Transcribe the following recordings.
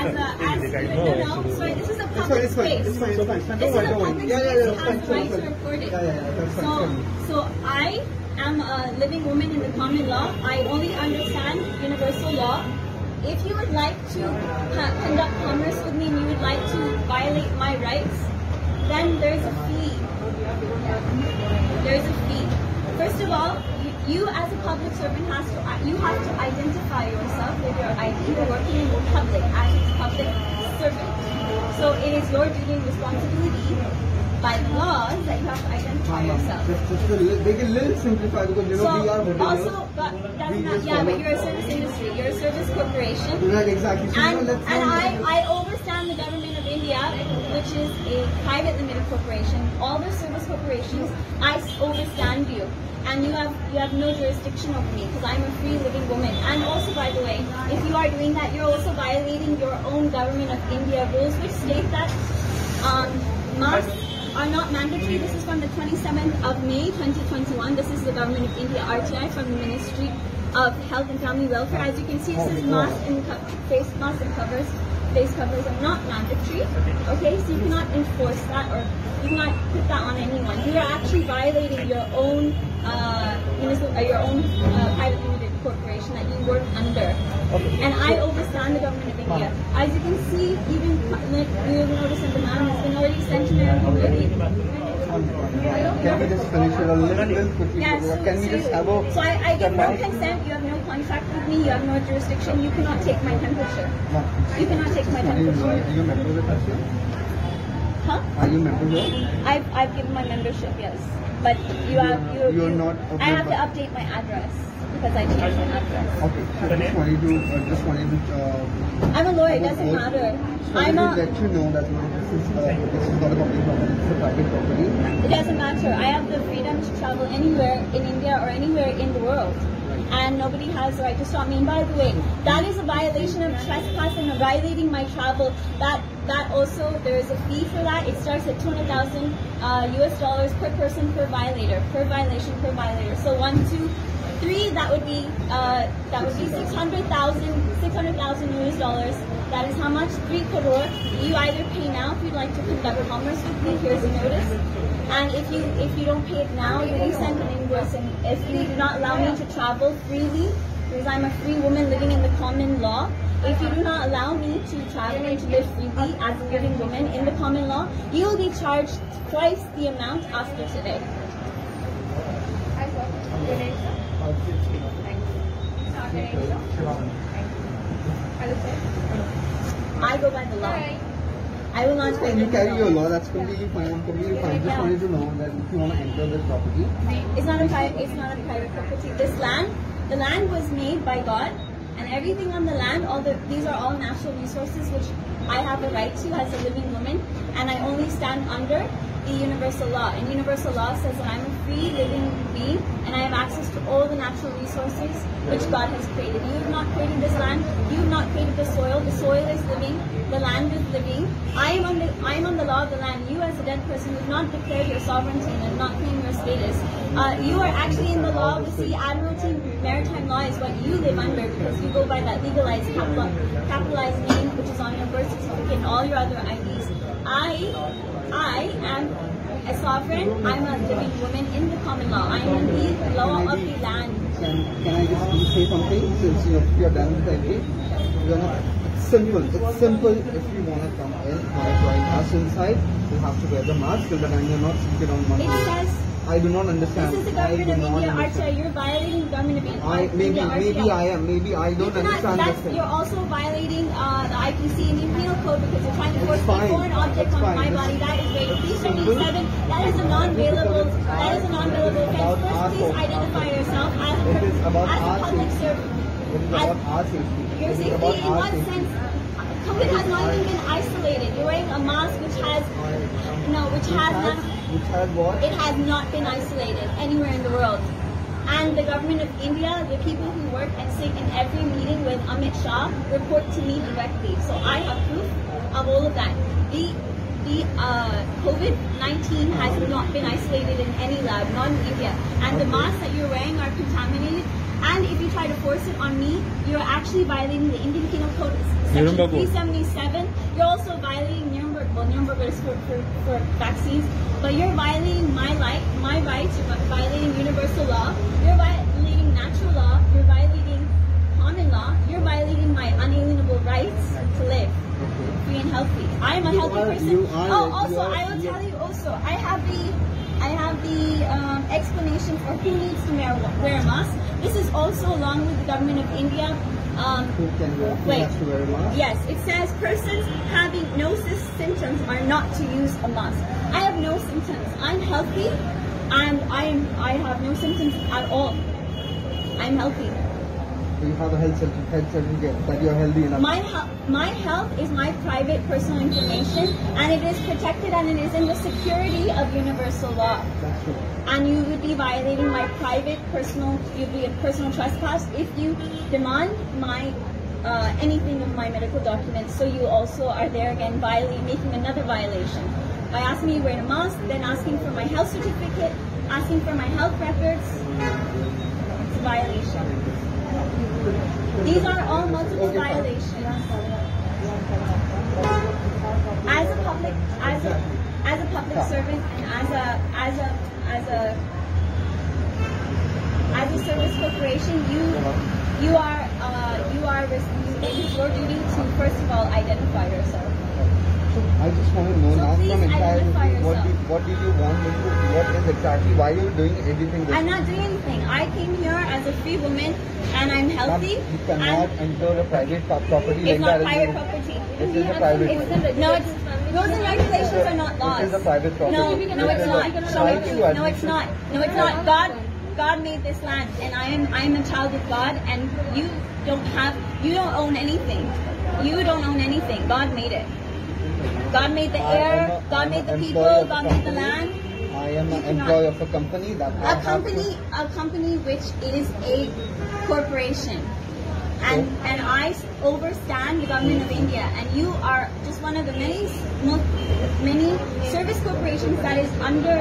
as a, as, no, no, sorry, this is a It's public fine, it's fine, space. it's fine, it's fine. This is a public. Yeah, space. yeah, It that's fine, has fine, to record it. Yeah, yeah, yeah, So, so I am a living woman in the common law. I only understand universal law. If you would like to conduct commerce with me and you would like to violate my rights, then there's a fee. There's a fee. First of all, you, as a public servant has to you have to identify yourself with your ID. You're working in the public as a public servant. So it is your duty and responsibility by laws that you have to identify yourself. Just a little, make it a little simplified because you know So we are hoteliers. also, but that's We not yeah. But you're a service industry. You're a service corporation. Right, exactly. So, And, and I, I overstand the government of Which is a private limited corporation. All the service corporations, I overstand you. And you have you have no jurisdiction over me because I'm a free living woman. And also, by the way, if you are doing that, you're also violating your own government of India rules, which state that um, masks are not mandatory. This is from the 27th of May 2021. This is the government of India RTI from the Ministry of Health and Family Welfare. As you can see, it says mask and face masks and covers. Face covers are not mandatory. Okay, so you cannot enforce that or you cannot put that on anyone. You are actually violating your own, uh, municipal, uh, your own uh, private limited corporation that you work under. And I overstand the government of India. As you can see, even like you notice that the man has been already sent to Can we just finish it a little bit quickly? Yeah, so, Can we so, just have a so I, I give no consent. You have no contract with me. You have no jurisdiction. You cannot take my temperature. No. You cannot take my temperature. are you member with us here? Huh? Are you a member here? I've, I've given my membership, yes. But you have you. You're you- not a I have to update my address because I changed my address. Okay, so just wanted to, uh, just wanted to, uh, I'm a lawyer. It doesn't what? matter. just I'm a. let you know that this is, uh, this is not a public property, it's a private property. It doesn't matter. I have the freedom to travel anywhere in India or anywhere in the world. And nobody has the right to stop me. And by the way, that is a violation of trespass and violating my travel. That that also there is a fee for that. It starts at two hundred thousand uh, US dollars per person per violator, per violation per violator. So one, two, three. That would be uh, that would be six hundred thousand, six hundred thousand US dollars. That is how much? Three crore. You either pay now if you'd like to conduct commerce with me. Here's a notice. And if you if you don't pay it now, you'll send an invoice. And if you do not allow me to travel freely, because I'm a free woman living in the common law, if you do not allow me to travel and to live freely as a living woman in the common law, you will be charged twice the amount after today. I go by the law. I will not Fine, you carry your law, that's completely fine, I'm completely fine. Just wanted to know that if you want to enter this property, It's not a private. It's not a private property. This land, the land was made by God, and everything on the land, all the these are all natural resources which I have a right to as a living woman, and I only stand under the universal law. And universal law says that I'm a free living being, and I have access to all the natural resources which God has created. You have not created this land. You have not created the soil. The soil is living. The land is living. I am on the I am on the law of the land. You, as a dead person, have not declared your sovereignty and not claimed your status. Uh, you are actually in the law of the sea. Admiralty what you live under because you go by that legalized capitalized name which is on your birth certificate and all your other IDs. I I am a sovereign. I'm a living woman in the common law. I am the law of the land. can, can I just say something since you know, you're done with the entry? You're not, it's simple, it's simple if you want to come in, to join us inside, you have to wear the mask till the time you're not seated on one It says I do not understand. this is the I do government of not India, understand. RTI. You're violating the government of India. I, maybe, maybe I am, maybe I don't understand that's, this you're also violating uh, the IPC and Indian Penal Code because you're trying to force a foreign object on my body. is- That is rape. is 377, that is a non-bailable, that is a non-bailable offense. First, please identify yourself as, about as a public servant. It is about our safety. Your safety, in what sense? COVID has not even been isolated. You're wearing a mask which has, no, which has, not, which has what? it has not been isolated anywhere in the world. And the government of India, the people who work and sit in every meeting with Amit Shah, report to me directly. So I have proof of all of that. The the uh, COVID-19 has not been isolated in any lab, not in India. And the masks that you're wearing are contaminated And if you try to force it on me, you're actually violating the Indian Penal Code section Nuremberg 377. You're also violating Nuremberg. Well, Nuremberg is for, for, for vaccines, but you're violating my right, my rights. You're violating universal law. You're violating natural law. You're violating common law. You're violating my unalienable rights to live free and healthy. I am a You healthy are- person. are- oh, also, are- I will tell you also, I have the, I have the um, explanation for who needs to wear, wear a mask. This is also along with the government of India. Um, Who can wear, who Wait. to wear a mask? Yes, it says persons having no symptoms are not to use a mask. I have no symptoms. I'm healthy, and I am. I have no symptoms at all. I'm healthy. You have a health certificate, health certificate that you are healthy enough. My health, my health is my private personal information, and it is protected, and it is in the security of universal law. That's true. And you would be violating my private personal, you'd be a personal trespass if you demand my uh, anything of my medical documents. So you also are there again violating, making another violation by asking me to wear a mask, then asking for my health certificate, asking for my health records. It's a violation. These are all multiple violations. As a public, as a as a public servant, and as a as a as a as a service corporation, you you are uh, you are it is your duty to first of all identify yourself. I just want to know So now from entire what did, what did you want me to what is exactly why you're doing everything this I'm not doing anything. I came here as a free woman, and I'm healthy. you cannot enter a private property it's like not private property. This is a private It's, no, it's rules and regulations are not laws. This is a private property. No, no, it's not. a No, right it's, to no, it's not. No, it's not. God, God made this land, and I am, I am a child of God, and you don't have, you don't own anything. You don't own anything. God made it. God made the I air. a- God made the people. employee of a God made the land. I am an employee of a company that I A have company, a company which is a corporation, and and I overstand the government of India, and you are just one of the many many service corporations that is under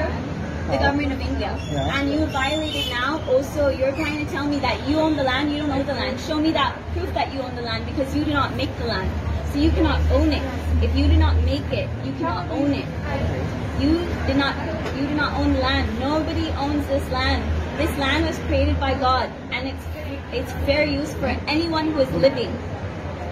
the government of India, Yeah. and you violated now. Also, you're trying to tell me that you own the land, you don't own the land. Show me that proof that you own the land because you do not make the land, so you cannot own it. If you do not make it, you cannot own it. You did not you do not own land. Nobody owns this land. This land was created by God and it's it's fair use for anyone who is living.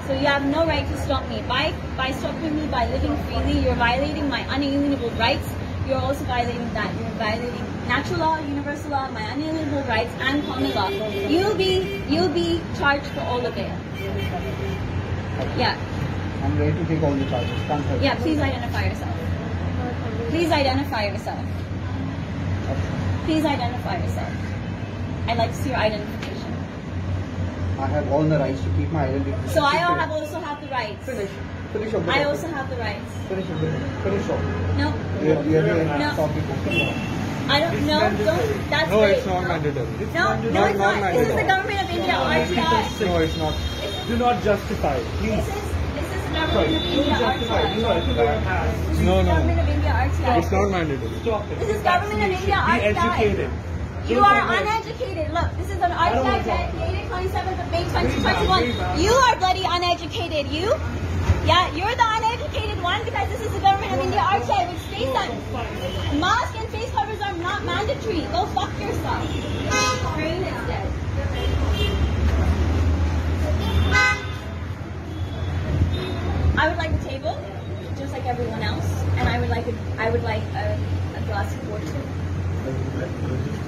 So you have no right to stop me. By by stopping me by living freely, you're violating my unalienable rights. You're also violating that. You're violating natural law, universal law, my unalienable rights, and common law. You'll be you'll be charged for all of it. Yeah. I'm ready to take all the charges. Can't help Yeah, please identify yourself. Please identify yourself. Please identify yourself. I'd like to see your identification. I have all the rights to keep my identity. So I have also have the rights. Finish. Finish up the I also have the rights. Finish up the Finish up. No, We are, we are here No. topic. I don't. No, don't. That's No, very- it's not no. mandatory. No, no, Not- it's not not. This is the government of India, RTI. No, it's not. Do not justify, This please. is this is the government of India, Justify. RTI. Sorry, This is No, the no. government of India, RTI. It's not mandatory. Stop it. This is government of India, Be educated. You are uneducated. Look, this is an RTI want to talk. dated 27th of May 2021. You are bloody uneducated. You? Yeah, you're the uneducated one because this is the government of India RTI, which states that mask and face covers are not mandatory. Go fuck yourself. I would like a table, just like everyone else, and I would like a, I would like a, a glass of water.